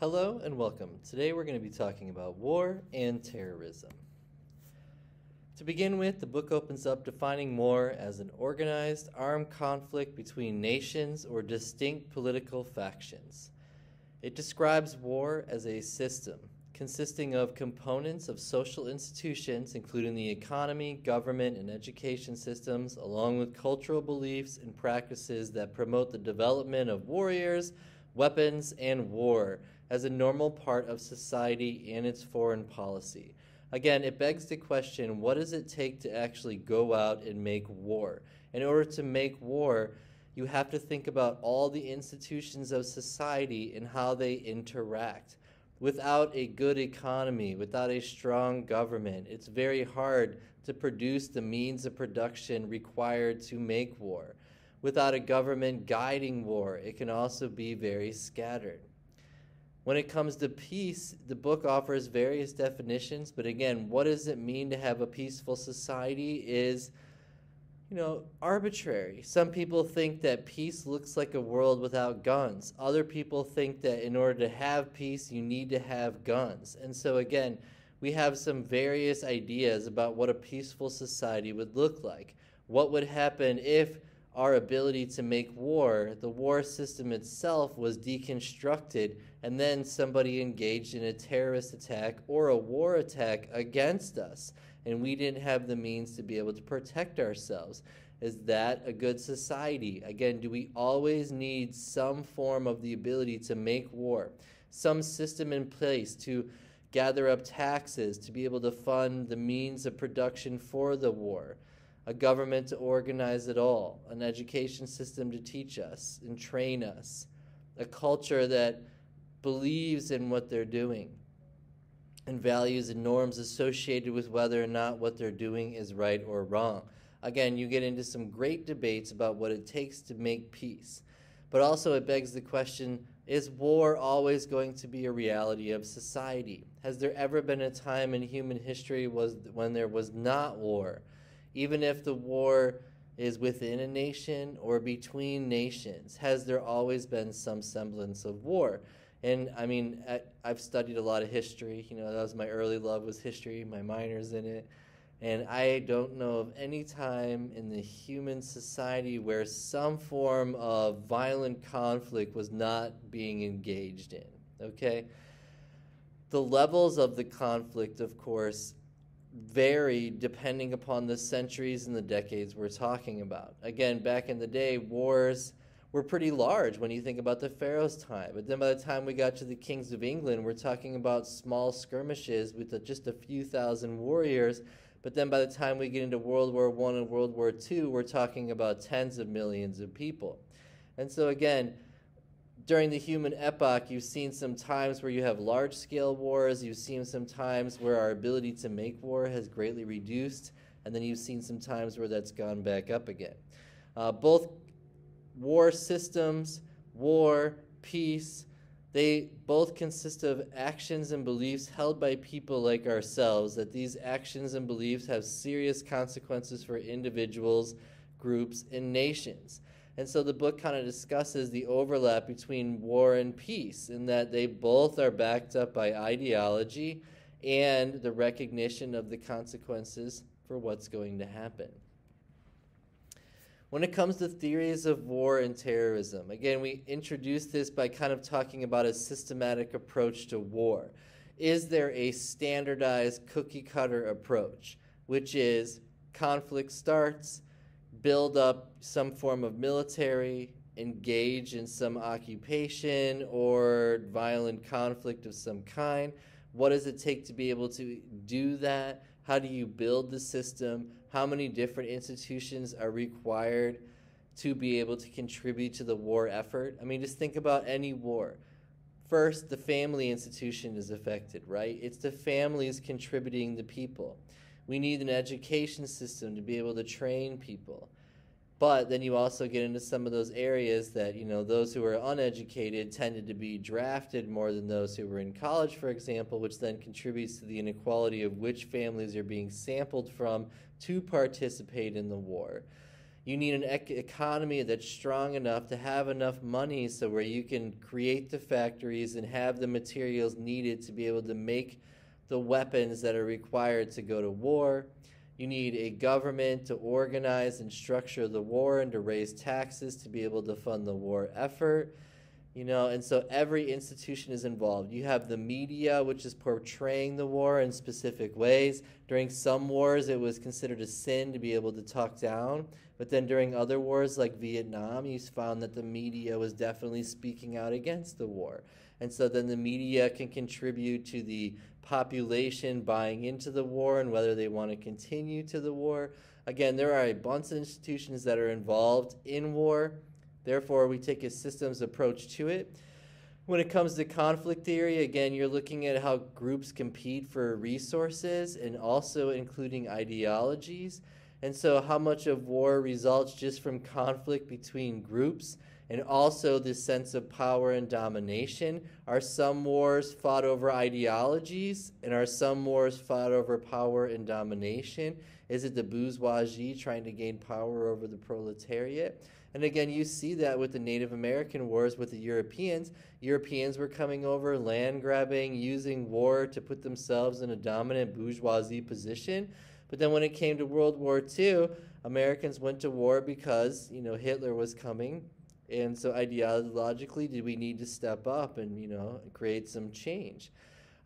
Hello and welcome. Today we're going to be talking about war and terrorism. To begin with, the book opens up defining war as an organized armed conflict between nations or distinct political factions. It describes war as a system consisting of components of social institutions, including the economy, government, and education systems, along with cultural beliefs and practices that promote the development of warriors, weapons, and war as a normal part of society and its foreign policy. Again, it begs the question what does it take to actually go out and make war? In order to make war, you have to think about all the institutions of society and how they interact. Without a good economy, without a strong government, it's very hard to produce the means of production required to make war. Without a government guiding war, it can also be very scattered. When it comes to peace, the book offers various definitions, but again, what does it mean to have a peaceful society is you know, arbitrary. Some people think that peace looks like a world without guns. Other people think that in order to have peace, you need to have guns. And so again, we have some various ideas about what a peaceful society would look like. What would happen if our ability to make war, the war system itself was deconstructed, and then somebody engaged in a terrorist attack or a war attack against us, and we didn't have the means to be able to protect ourselves. Is that a good society? Again, do we always need some form of the ability to make war, some system in place to gather up taxes, to be able to fund the means of production for the war? A government to organize it all, an education system to teach us and train us, a culture that believes in what they're doing, and values and norms associated with whether or not what they're doing is right or wrong. Again, you get into some great debates about what it takes to make peace. But also, it begs the question is war always going to be a reality of society? Has there ever been a time in human history was when there was not war? Even if the war is within a nation or between nations, has there always been some semblance of war? And I mean, I, have studied a lot of history. You know, that was my early love was history. My minor's in it, and I don't know of any time in the human society where some form of violent conflict was not being engaged in. Okay, the levels of the conflict, of course, vary depending upon the centuries and the decades we're talking about. Again, back in the day, wars were pretty large when you think about the Pharaoh's time. But then by the time we got to the kings of England, we're talking about small skirmishes with just a few thousand warriors. But then by the time we get into World War I and World War II, we're talking about tens of millions of people. And so again, during the human epoch, you've seen some times where you have large scale wars, you've seen some times where our ability to make war has greatly reduced, and then you've seen some times where that's gone back up again. Uh, both war systems, war, peace, they both consist of actions and beliefs held by people like ourselves, that these actions and beliefs have serious consequences for individuals, groups, and nations. And so the book kind of discusses the overlap between war and peace, in that they both are backed up by ideology and the recognition of the consequences for what's going to happen. When it comes to theories of war and terrorism, again, we introduced this by kind of talking about a systematic approach to war. Is there a standardized cookie cutter approach, which is conflict starts, build up some form of military, engage in some occupation or violent conflict of some kind? What does it take to be able to do that? How do you build the system? How many different institutions are required to be able to contribute to the war effort? I mean, just think about any war. First, the family institution is affected, right? It's the families contributing the people. We need an education system to be able to train people. But then you also get into some of those areas that, you know, those who are uneducated tended to be drafted more than those who were in college, for example, which then contributes to the inequality of which families are being sampled from to participate in the war. You need an ec- economy that's strong enough to have enough money so where you can create the factories and have the materials needed to be able to make the weapons that are required to go to war. You need a government to organize and structure the war and to raise taxes to be able to fund the war effort. You know, and so every institution is involved. You have the media, which is portraying the war in specific ways. During some wars, it was considered a sin to be able to talk down. But then during other wars, like Vietnam, you found that the media was definitely speaking out against the war. And so then the media can contribute to the population buying into the war and whether they want to continue to the war. Again, there are a bunch of institutions that are involved in war Therefore, we take a systems approach to it. When it comes to conflict theory, again, you're looking at how groups compete for resources and also including ideologies. And so, how much of war results just from conflict between groups and also this sense of power and domination? Are some wars fought over ideologies and are some wars fought over power and domination? Is it the bourgeoisie trying to gain power over the proletariat? And again, you see that with the Native American wars with the Europeans. Europeans were coming over, land grabbing, using war to put themselves in a dominant bourgeoisie position. But then when it came to World War II, Americans went to war because, you know, Hitler was coming. And so ideologically, did we need to step up and, you know, create some change?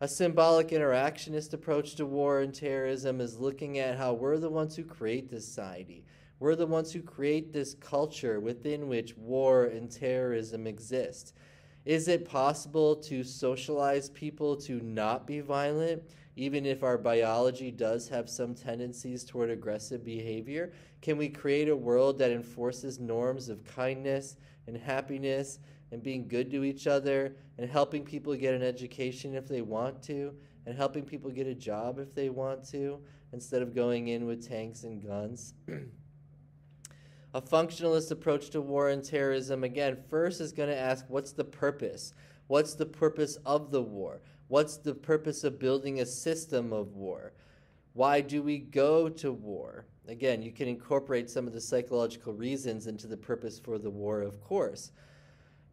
A symbolic interactionist approach to war and terrorism is looking at how we're the ones who create this society. We're the ones who create this culture within which war and terrorism exist. Is it possible to socialize people to not be violent, even if our biology does have some tendencies toward aggressive behavior? Can we create a world that enforces norms of kindness and happiness and being good to each other and helping people get an education if they want to and helping people get a job if they want to instead of going in with tanks and guns? A functionalist approach to war and terrorism, again, first is going to ask what's the purpose? What's the purpose of the war? What's the purpose of building a system of war? Why do we go to war? Again, you can incorporate some of the psychological reasons into the purpose for the war, of course.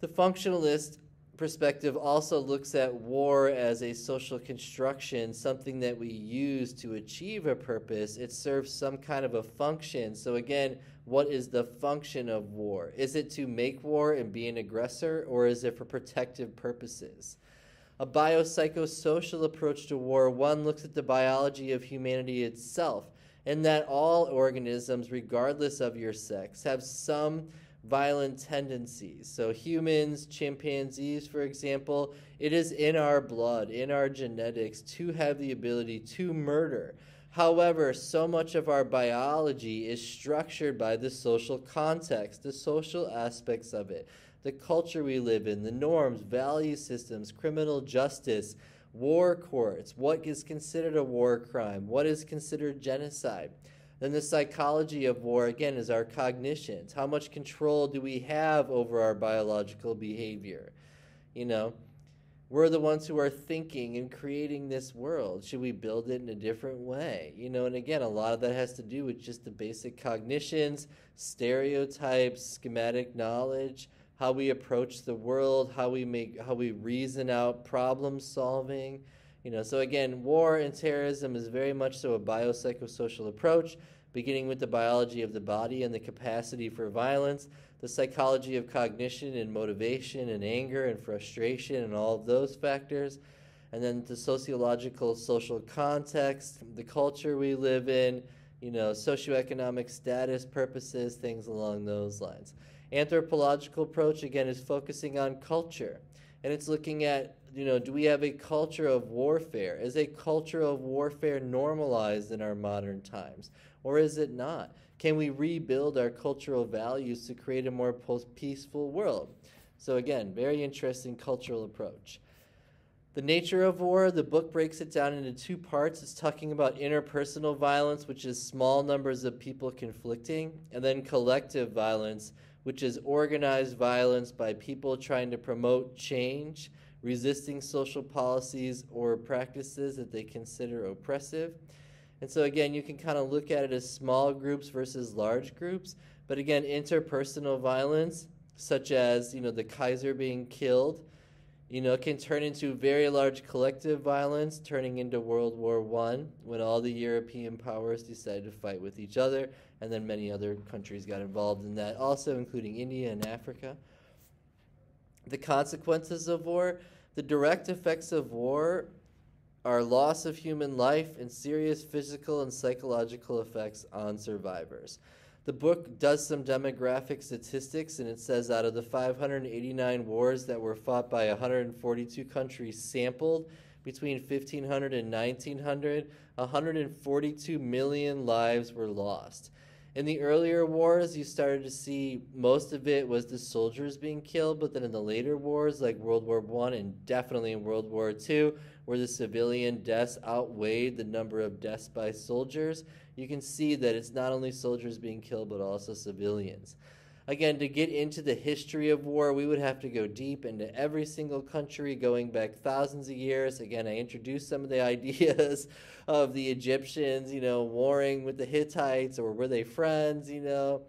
The functionalist perspective also looks at war as a social construction, something that we use to achieve a purpose. It serves some kind of a function. So, again, what is the function of war? Is it to make war and be an aggressor, or is it for protective purposes? A biopsychosocial approach to war, one looks at the biology of humanity itself, and that all organisms, regardless of your sex, have some violent tendencies. So, humans, chimpanzees, for example, it is in our blood, in our genetics, to have the ability to murder. However, so much of our biology is structured by the social context, the social aspects of it, the culture we live in, the norms, value systems, criminal justice, war courts, what is considered a war crime, what is considered genocide. Then the psychology of war, again, is our cognitions. How much control do we have over our biological behavior? You know, we're the ones who are thinking and creating this world. Should we build it in a different way? You know, and again, a lot of that has to do with just the basic cognitions, stereotypes, schematic knowledge, how we approach the world, how we make how we reason out problem solving. You know, so again, war and terrorism is very much so a biopsychosocial approach, beginning with the biology of the body and the capacity for violence the psychology of cognition and motivation and anger and frustration and all of those factors, and then the sociological social context, the culture we live in, you know, socioeconomic status purposes, things along those lines. Anthropological approach again is focusing on culture, and it's looking at you know, do we have a culture of warfare? Is a culture of warfare normalized in our modern times, or is it not? Can we rebuild our cultural values to create a more peaceful world? So, again, very interesting cultural approach. The nature of war, the book breaks it down into two parts. It's talking about interpersonal violence, which is small numbers of people conflicting, and then collective violence, which is organized violence by people trying to promote change, resisting social policies or practices that they consider oppressive. And so, again, you can kind of look at it as small groups versus large groups. But again, interpersonal violence, such as you know the Kaiser being killed, you know, can turn into very large collective violence, turning into World War One when all the European powers decided to fight with each other, and then many other countries got involved in that, also including India and Africa. The consequences of war, the direct effects of war are loss of human life and serious physical and psychological effects on survivors. The book does some demographic statistics, and it says out of the 589 wars that were fought by 142 countries sampled between 1500 and 1900, 142 million lives were lost. In the earlier wars, you started to see most of it was the soldiers being killed, but then in the later wars, like World War One and definitely in World War Two, where the civilian deaths outweighed the number of deaths by soldiers, you can see that it's not only soldiers being killed, but also civilians. Again, to get into the history of war, we would have to go deep into every single country going back thousands of years. Again, I introduced some of the ideas of the Egyptians, you know, warring with the Hittites, or were they friends, you know?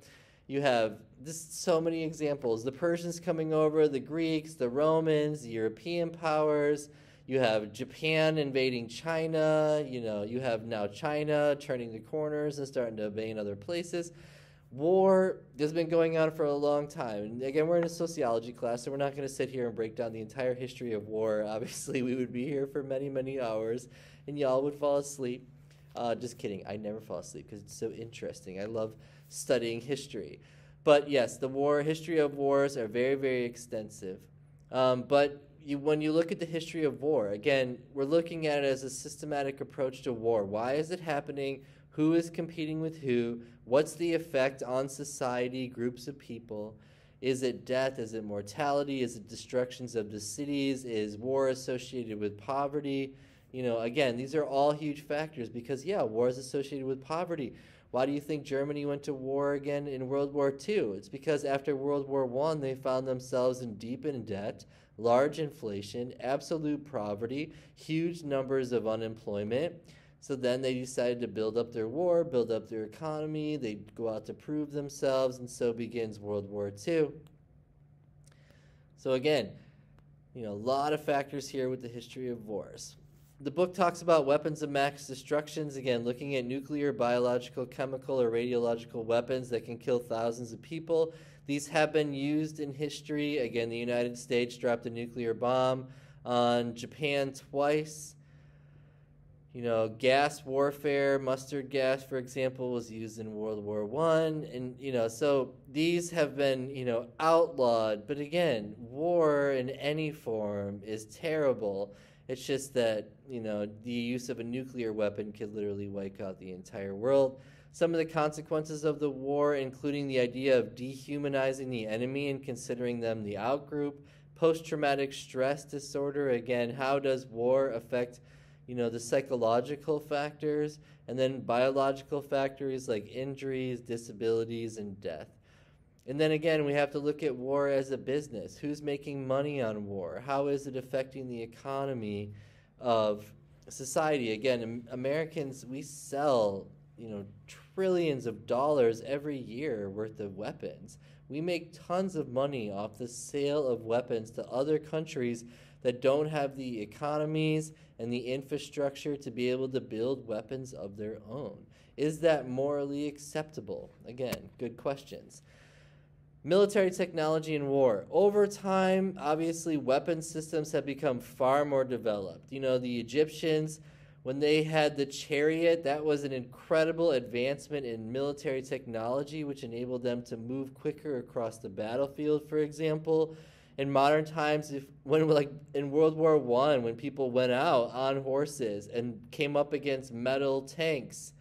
You have just so many examples. The Persians coming over, the Greeks, the Romans, the European powers. You have Japan invading China. You know, you have now China turning the corners and starting to invade other places. War has been going on for a long time. And again, we're in a sociology class, so we're not going to sit here and break down the entire history of war. Obviously, we would be here for many, many hours, and y'all would fall asleep. Uh, just kidding. I never fall asleep because it's so interesting. I love studying history. But yes, the war history of wars are very, very extensive. Um, but you, when you look at the history of war, again, we're looking at it as a systematic approach to war. Why is it happening? Who is competing with who? What's the effect on society, groups of people? Is it death? Is it mortality? Is it destructions of the cities? Is war associated with poverty? You know, again, these are all huge factors because, yeah, war is associated with poverty. Why do you think Germany went to war again in World War II? It's because after World War I, they found themselves in deep in debt large inflation, absolute poverty, huge numbers of unemployment. So then they decided to build up their war, build up their economy, they go out to prove themselves, and so begins World War II. So again, you know, a lot of factors here with the history of wars. The book talks about weapons of mass destructions, again, looking at nuclear, biological, chemical, or radiological weapons that can kill thousands of people. These have been used in history. Again, the United States dropped a nuclear bomb on Japan twice. You know, gas warfare, mustard gas, for example, was used in World War One, and you know, so these have been you know outlawed. But again, war in any form is terrible. It's just that you know the use of a nuclear weapon could literally wipe out the entire world. Some of the consequences of the war, including the idea of dehumanizing the enemy and considering them the outgroup, post traumatic stress disorder. Again, how does war affect you know the psychological factors and then biological factors like injuries disabilities and death. And then again we have to look at war as a business. Who's making money on war? How is it affecting the economy of society? Again americans we sell you know trillions of dollars every year worth of weapons. We make tons of money off the sale of weapons to other countries that don't have the economies and the infrastructure to be able to build weapons of their own. Is that morally acceptable? Again, good questions. Military technology in war. Over time, obviously, weapon systems have become far more developed. You know, the Egyptians when they had the chariot, that was an incredible advancement in military technology, which enabled them to move quicker across the battlefield, for example. In modern times, if when like in World War One, when people went out on horses and came up against metal tanks,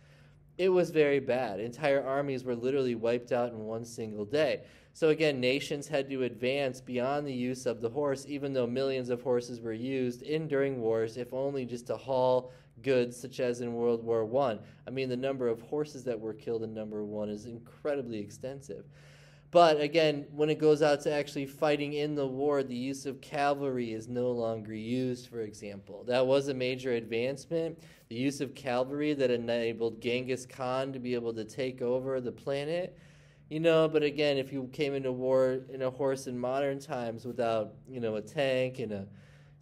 it was very bad. Entire armies were literally wiped out in one single day. So again, nations had to advance beyond the use of the horse, even though millions of horses were used in during wars, if only just to haul goods, such as in World War One. I. I mean, the number of horses that were killed in number one is incredibly extensive. But again, when it goes out to actually fighting in the war, the use of cavalry is no longer used, for example. That was a major advancement. The use of cavalry that enabled Genghis Khan to be able to take over the planet. You know, but again, if you came into war in a horse in modern times without, you know, a tank and a,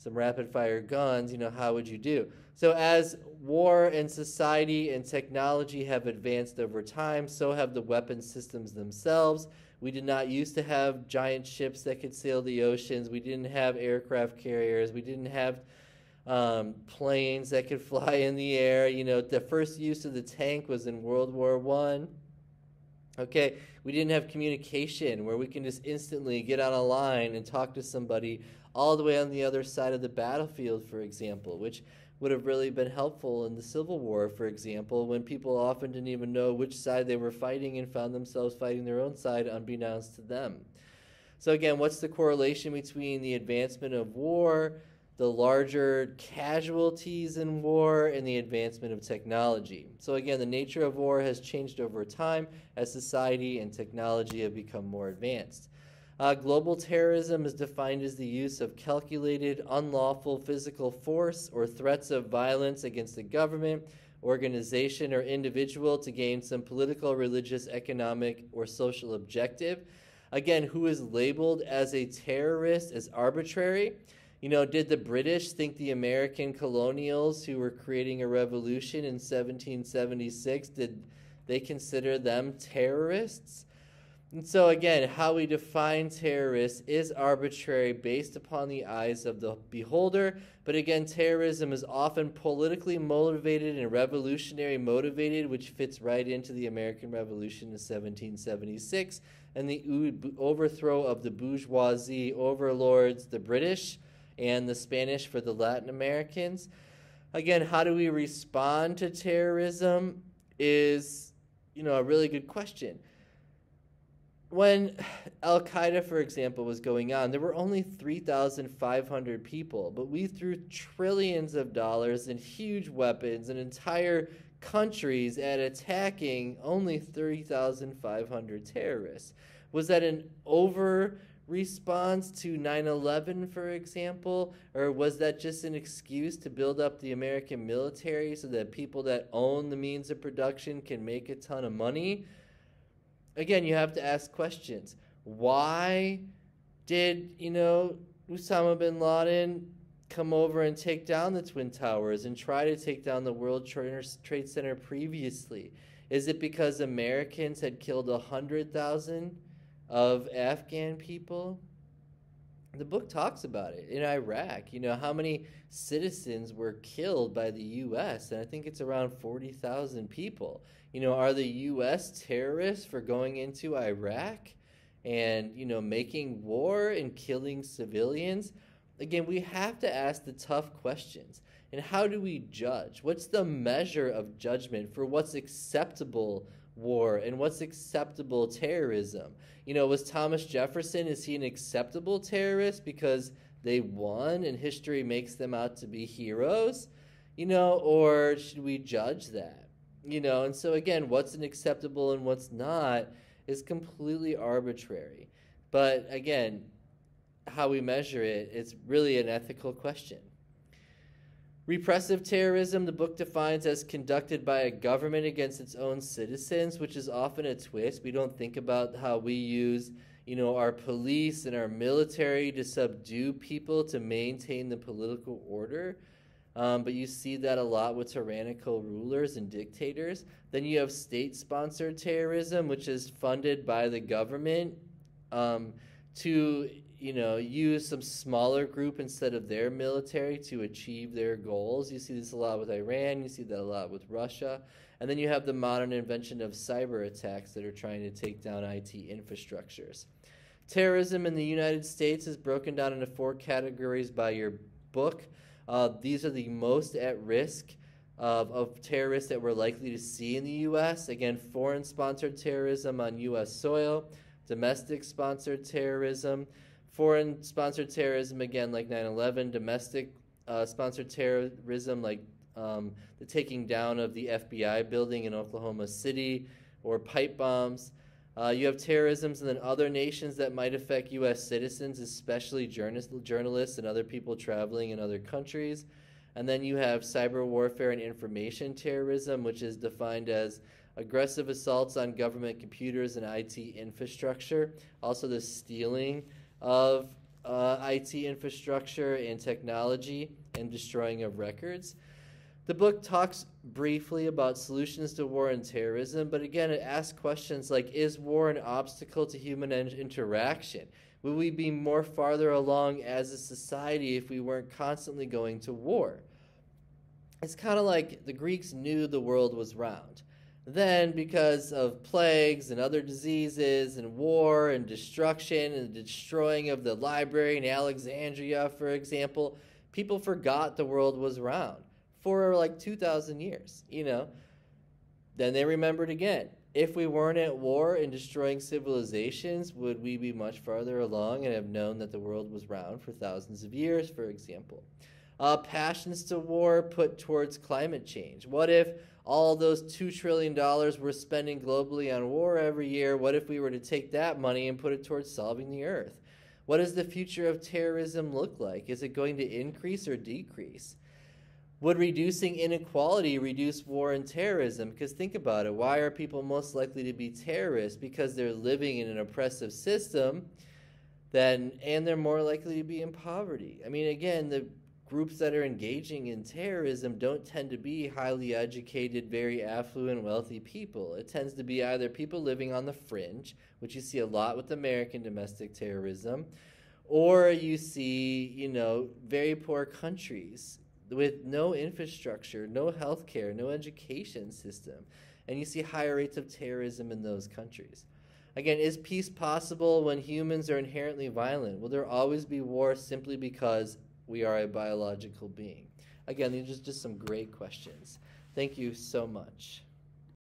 some rapid fire guns, you know, how would you do? So, as war and society and technology have advanced over time, so have the weapon systems themselves. We did not used to have giant ships that could sail the oceans. We didn't have aircraft carriers. We didn't have um, planes that could fly in the air. You know, the first use of the tank was in World War One. Okay, we didn't have communication where we can just instantly get on a line and talk to somebody all the way on the other side of the battlefield, for example, which would have really been helpful in the Civil War, for example, when people often didn't even know which side they were fighting and found themselves fighting their own side unbeknownst to them. So, again, what's the correlation between the advancement of war, the larger casualties in war, and the advancement of technology? So, again, the nature of war has changed over time as society and technology have become more advanced. Uh, global terrorism is defined as the use of calculated, unlawful physical force or threats of violence against a government, organization, or individual to gain some political, religious, economic, or social objective. Again, who is labeled as a terrorist is arbitrary. You know, did the British think the American colonials who were creating a revolution in 1776 did they consider them terrorists? And so, again, how we define terrorists is arbitrary based upon the eyes of the beholder. But again, terrorism is often politically motivated and revolutionary motivated, which fits right into the American Revolution in 1776 and the overthrow of the bourgeoisie overlords, the British, and the Spanish for the Latin Americans. Again, how do we respond to terrorism is, you know, a really good question when Al Qaeda, for example, was going on, there were only 3,500 people, but we threw trillions of dollars and huge weapons and entire countries at attacking only 3,500 terrorists. Was that an over response to 9 11, for example? Or was that just an excuse to build up the American military so that people that own the means of production can make a ton of money? Again, you have to ask questions. Why did, you know, Osama bin Laden come over and take down the Twin Towers and try to take down the World Trade Center previously? Is it because Americans had killed 100,000 of Afghan people? The book talks about it in Iraq. You know, how many citizens were killed by the U.S., and I think it's around 40,000 people. You know, are the U.S. terrorists for going into Iraq and, you know, making war and killing civilians? Again, we have to ask the tough questions. And how do we judge? What's the measure of judgment for what's acceptable war and what's acceptable terrorism? You know, was Thomas Jefferson, is he an acceptable terrorist because they won and history makes them out to be heroes? You know, or should we judge that? You know, and so again, what's an acceptable and what's not is completely arbitrary. But again, how we measure it, is really an ethical question. Repressive terrorism, the book defines as conducted by a government against its own citizens, which is often a twist. We don't think about how we use, you know, our police and our military to subdue people to maintain the political order. Um, but you see that a lot with tyrannical rulers and dictators. Then you have state sponsored terrorism, which is funded by the government um, to you know use some smaller group instead of their military to achieve their goals. You see this a lot with Iran, you see that a lot with Russia. And then you have the modern invention of cyber attacks that are trying to take down IT infrastructures. Terrorism in the United States is broken down into four categories by your book. Uh, these are the most at risk of, of terrorists that we're likely to see in the U.S. Again, foreign sponsored terrorism on U.S. soil, domestic sponsored terrorism, foreign sponsored terrorism, again, like 9 11, domestic uh, sponsored terrorism, like um, the taking down of the FBI building in Oklahoma City, or pipe bombs. Uh, you have terrorisms and then other nations that might affect U.S. citizens, especially journalists and other people traveling in other countries. And then you have cyber warfare and information terrorism, which is defined as aggressive assaults on government computers and IT infrastructure, also the stealing of uh, IT infrastructure and technology, and destroying of records. The book talks briefly about solutions to war and terrorism, but again, it asks questions like Is war an obstacle to human interaction? Would we be more farther along as a society if we weren't constantly going to war? It's kind of like the Greeks knew the world was round. Then, because of plagues and other diseases and war and destruction and the destroying of the library in Alexandria, for example, people forgot the world was round for like 2,000 years, you know. Then they remembered again. If we weren't at war and destroying civilizations, would we be much farther along and have known that the world was round for thousands of years, for example? Uh, passions to war put towards climate change. What if all those $2 trillion we're spending globally on war every year, what if we were to take that money and put it towards solving the earth? What does the future of terrorism look like? Is it going to increase or decrease? Would reducing inequality reduce war and terrorism? Because think about it. Why are people most likely to be terrorists? Because they're living in an oppressive system, then and they're more likely to be in poverty. I mean, again, the groups that are engaging in terrorism don't tend to be highly educated, very affluent, wealthy people. It tends to be either people living on the fringe, which you see a lot with American domestic terrorism, or you see, you know, very poor countries with no infrastructure, no health care, no education system. And you see higher rates of terrorism in those countries. Again, is peace possible when humans are inherently violent? Will there always be war simply because we are a biological being? Again, these are just some great questions. Thank you so much.